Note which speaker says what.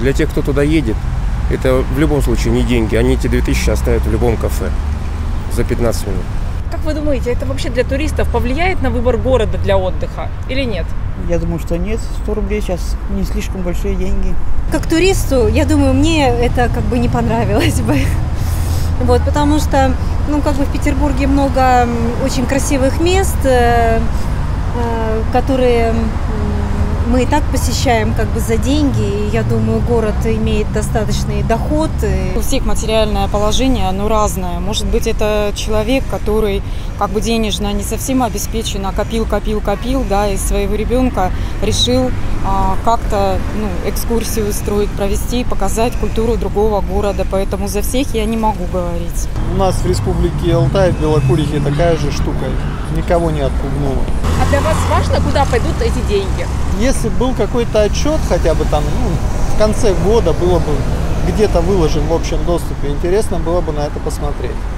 Speaker 1: Для тех, кто туда едет, это в любом случае не деньги. Они эти 2000 оставят в любом кафе за 15 минут.
Speaker 2: Как вы думаете, это вообще для туристов повлияет на выбор города для отдыха или нет?
Speaker 3: Я думаю, что нет. 100 рублей сейчас не слишком большие деньги.
Speaker 4: Как туристу, я думаю, мне это как бы не понравилось бы. Вот, потому что, ну, как бы в Петербурге много очень красивых мест, э, э, которые мы и так посещаем как бы за деньги, и я думаю, город имеет достаточный доход.
Speaker 5: У всех материальное положение, оно разное. Может быть, это человек, который как бы денежно не совсем обеспечен, а копил, копил, копил, да, и своего ребенка решил а, как-то ну, экскурсию устроить, провести, показать культуру другого города. Поэтому за всех я не могу говорить.
Speaker 6: У нас в республике Алтай, в Белокурихе такая же штука. Никого не отпугнула.
Speaker 2: Для вас важно, куда пойдут эти деньги?
Speaker 6: Если был какой-то отчет, хотя бы там ну, в конце года было бы где-то выложен в общем доступе, интересно было бы на это посмотреть.